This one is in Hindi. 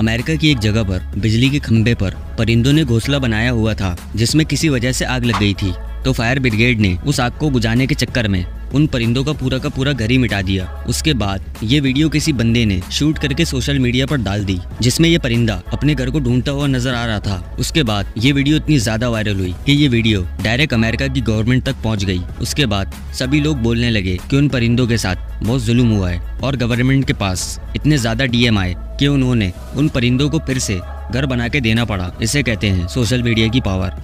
अमेरिका की एक जगह पर, बिजली के खंभे पर, परिंदों ने घोंसला बनाया हुआ था, जिसमें किसी वजह से आग लग गई थी। तो फायर ब्रिगेड ने उस आग को बुझाने के चक्कर में उन परिंदों का पूरा का पूरा घर ही मिटा दिया। उसके बाद ये वीडियो किसी बंदे ने शूट करके सोशल मीडिया पर डाल दी, जिसमें ये परिंदा अपने घर को ढूंढता हुआ नज़र आ रहा था। उसके बाद ये वीडियो इतनी ज़्यादा वायरल हुई कि ये वीडियो डायरेक्ट अमेरिका की गवर्नमेंट तक पहुँच गई। उसके बाद सभी लोग बोलने लगे कि उन परिंदों के साथ बहुत जुल्म हुआ है और गवर्नमेंट के पास इतने ज़्यादा डीएम आए कि उन्होंने उन परिंदों को फिर से घर बना के देना पड़ा। इसे कहते हैं सोशल मीडिया की पावर।